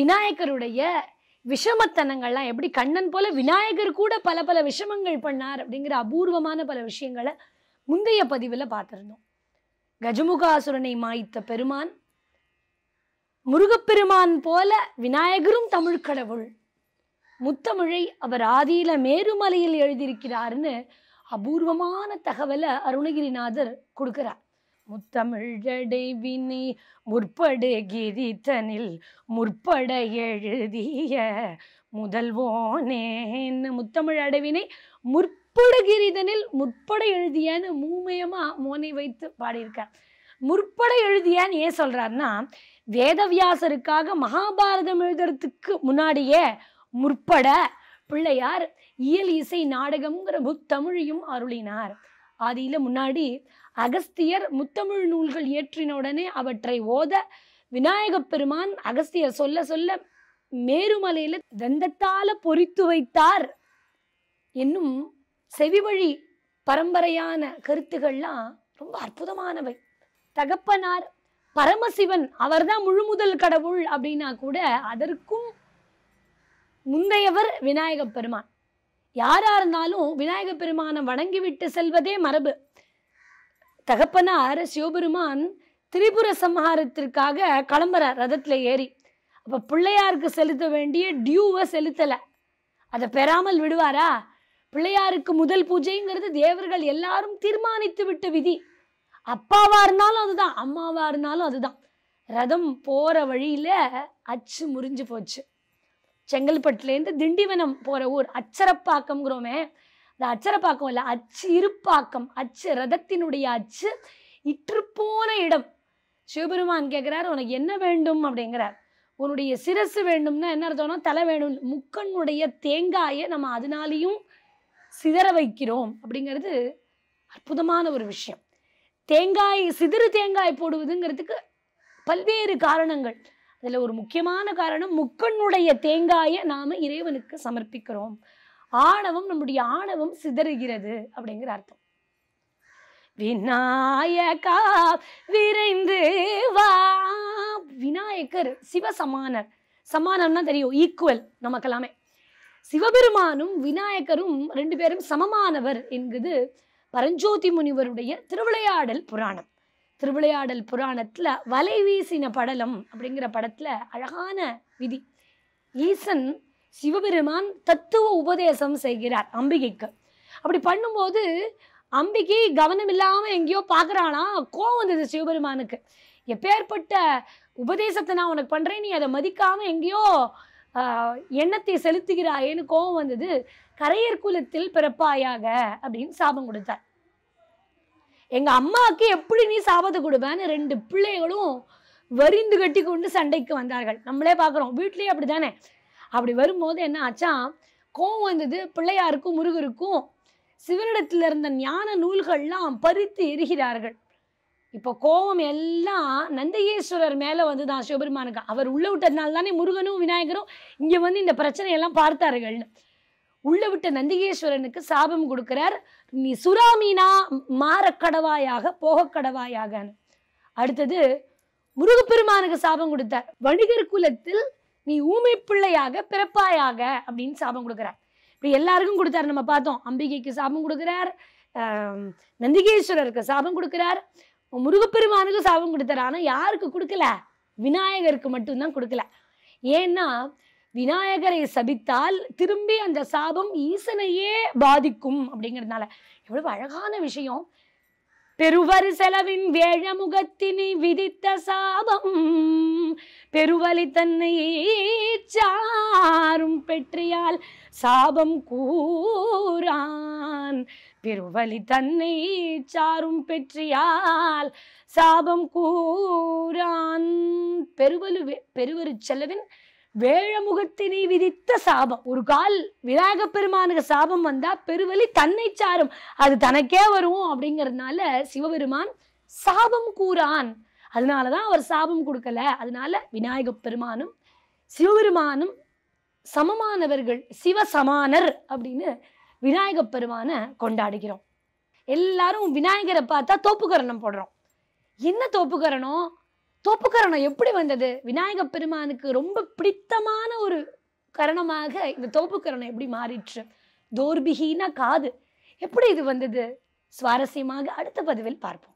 விநாயகருடைய விஷமத்தனங்கள்லாம் எப்படி கண்ணன் போல விநாயகர் கூட பல பல விஷமங்கள் பண்ணார் அப்படிங்கிற அபூர்வமான பல விஷயங்களை முந்தைய பதிவில் பார்த்துருந்தோம். கஜமுகாசுரனை மாய்த்த பெருமான் முருகப்பெருமான் போல விநாயகரும் தமிழ் கடவுள். முத்தமிழை அவர் ஆதியில மேருமலையில் எழுதியிருக்கிறாருன்னு அபூர்வமான தகவலை அருணகிரிநாதர் கொடுக்கிறார். முத்தமிழடை வினி முற்படு கிரித்தனில் முற்பட எழுதிய முதல்வோனேன்னு முத்தமிழ் அடைவினை முற்படுகிரிதனில் முற்பட எழுதியன்னு மூமயமா மோனை வைத்து பாடியிருக்கார் முற்பட எழுதியான்னு ஏன் சொல்றாருன்னா வேதவியாசருக்காக மகாபாரதம் எழுதுறதுக்கு முன்னாடியே முற்பட பிள்ளையார் இயல் இசை நாடகம்ங்கிற புத்தமிழையும் அருளினார். ஆதியில் முன்னாடி அகஸ்தியர் முத்தமிழ் நூல்கள் இயற்றின உடனே அவற்றை ஓத விநாயகப் பெருமான் அகஸ்தியர் சொல்ல சொல்ல மேருமலையில் தந்தத்தால பொறித்து வைத்தார் என்னும் செவிவழி பரம்பரையான கருத்துக்கள்லாம் ரொம்ப அற்புதமானவை. தகப்பனார் பரமசிவன் அவர்தான் முழுமுதல் கடவுள் அப்படின்னா கூட அதற்கும் முந்தையவர் விநாயகப் பெருமான். யாராக இருந்தாலும் விநாயகப் பெருமானை வணங்கிவிட்டு செல்வதே மரபு. தகப்பனார் சிவபெருமான் திரிபுர சம்ஹாரத்திற்காக கிளம்புறார் ரதத்தில் ஏறி. அப்போ பிள்ளையாருக்கு செலுத்த வேண்டிய டியூவை செலுத்தலை. அதை பெறாமல் விடுவாரா? பிள்ளையாருக்கு முதல் பூஜைங்கிறது தேவர்கள் எல்லாரும் தீர்மானித்து விட்ட விதி. அப்பாவா இருந்தாலும் அதுதான் அம்மாவா இருந்தாலும் அதுதான். ரதம் போற வழியில அச்சு முறிஞ்சு போச்சு. செங்கல்பட்டுலேருந்து திண்டிவனம் போகிற ஊர் அச்சரப்பாக்கம்ங்கிறோமே. இந்த அச்சரப்பாக்கம் இல்லை அச்சு இருப்பாக்கம் அச்சு ரதத்தினுடைய அச்சு இற்றுப்போன இடம். சிவபெருமான் கேட்குறாரு உனக்கு என்ன வேண்டும்? அப்படிங்கிறார். உன்னுடைய சிரசு வேண்டும்னா என்ன அர்த்தம்னா தலை வேணும் முக்கனுடைய தேங்காயை நம்ம அதனாலையும் சிதற வைக்கிறோம் அப்படிங்கிறது அற்புதமான ஒரு விஷயம். தேங்காய் சிதறு தேங்காய் போடுவதுங்கிறதுக்கு பல்வேறு காரணங்கள். அதில் ஒரு முக்கியமான காரணம் முக்கனுடைய தேங்காயை நாம் இறைவனுக்கு சமர்ப்பிக்கிறோம். ஆணவம் நம்முடைய ஆணவம் சிதறுகிறது அப்படிங்கிற அர்த்தம். விநாயகா விரைந்து வா. விநாயகர் சிவசமானர். சமானம்னா தெரியும் ஈக்குவல் நமக்கெல்லாமே. சிவபெருமானும் விநாயகரும் ரெண்டு பேரும் சமமானவர் என்கிறது பரஞ்சோதி முனிவருடைய திருவிளையாடல் புராணம். திருவிளையாடல் புராணத்தில் வலை வீசின படலம் அப்படிங்கிற படத்தில் அழகான விதி. ஈசன் சிவபெருமான் தத்துவ உபதேசம் செய்கிறார் அம்பிகைக்கு. அப்படி பண்ணும்போது அம்பிகை கவனம் இல்லாமல் எங்கேயோ பார்க்கறானா கோவம் வந்தது சிவபெருமானுக்கு. எப்பேற்பட்ட உபதேசத்தை நான் உனக்கு பண்ணுறேன் நீ அதை மதிக்காமல் எங்கேயோ எண்ணத்தை செலுத்துகிறாயேன்னு கோவம் வந்தது. கரையர் குலத்தில் பிறப்பாயாக அப்படின்னு சாபம் கொடுத்தார். எங்கள் அம்மாவுக்கு எப்படி நீ சாபத்தை கொடுப்பேன்னு ரெண்டு பிள்ளைகளும் வரிந்து கட்டி கொண்டு சண்டைக்கு வந்தார்கள். நம்மளே பார்க்குறோம். வீட்லயே அப்படிதானே அப்படி வரும்போது என்ன ஆச்சா? கோவம் வந்தது. பிள்ளையாருக்கும் முருகருக்கும் சிவனிடத்தில் இருந்த ஞான நூல்கள்லாம் பறித்து எரிகிறார்கள். இப்போ கோபம் எல்லாம் நந்தகேஸ்வரர் மேலே வந்து தான் சிவபெருமானுக்கு. அவர் உள்ளே விட்டதுனால தானே முருகனும் விநாயகரும் இங்கே வந்து இந்த பிரச்சனையெல்லாம் பார்த்தார்கள்னு. உள்ள விட்ட நந்திகேஸ்வரனுக்கு சாபம் கொடுக்கிறார். நீ சுறாமீனா மாறக்கடவாயாக போகக்கடவாயாகன்னு. அடுத்தது முருகப்பெருமானுக்கு சாபம் கொடுத்தார். வணிகர் குலத்தில் நீ ஊமை பிள்ளையாக பிறப்பாயாக அப்படின்னு சாபம் கொடுக்கிறார். இப்படி எல்லாருக்கும் கொடுத்தார் நம்ம பார்த்தோம். அம்பிகைக்கு சாபம் கொடுக்கிறார். நந்திகேஸ்வரருக்கு சாபம் கொடுக்கிறார். முருகப்பெருமானுக்கு சாபம் கொடுத்தார். ஆனால் யாருக்கு கொடுக்கல? விநாயகருக்கு மட்டும்தான் கொடுக்கல. ஏன்னா விநாயகரை சபித்தால் திரும்பி அந்த சாபம் ஈசனையே பாதிக்கும் அப்படிங்கிறதுனால. எவ்வளவு அழகான விஷயம். பெருவரு செலவின் வேழமுகத்தினை விதித்த சாபம் பெருவலி தன்னை சாரும் பெற்றியால் சாபம் கூறான். பெருவலி தன்னை சாரும் பெற்றியால் சாபம் கூறான். பெருவலு பெருவரு செலவின் வேழமுகத்தினை விதித்த சாபம். ஒரு கால் விநாயக பெருமானுக்கு சாபம் வந்தா பெருவலி தன்னை சாரும். அது தனக்கே வரும் அப்படிங்கறதுனால சிவபெருமான் சாபம் கூறான். அதனாலதான் அவர் சாபம் கொடுக்கல. அதனால விநாயக பெருமானும் சிவபெருமானும் சமமானவர்கள் சிவசமானர் அப்படின்னு விநாயக பெருமானை கொண்டாடுகிறோம். எல்லாரும் விநாயகரை பார்த்தா தோப்புக்கரணம் போடுறோம். என்ன தோப்புக்கரணம்? தோப்புக்கரணம் எப்படி வந்தது? விநாயக பெருமானுக்கு ரொம்ப பிடித்தமான ஒரு கரணமாக இந்த தோப்புக்கரணம் எப்படி மாறிற்று? தோர்பிகினா காது. எப்படி இது வந்தது? சுவாரஸ்யமாக அடுத்த பதிவில் பார்ப்போம்.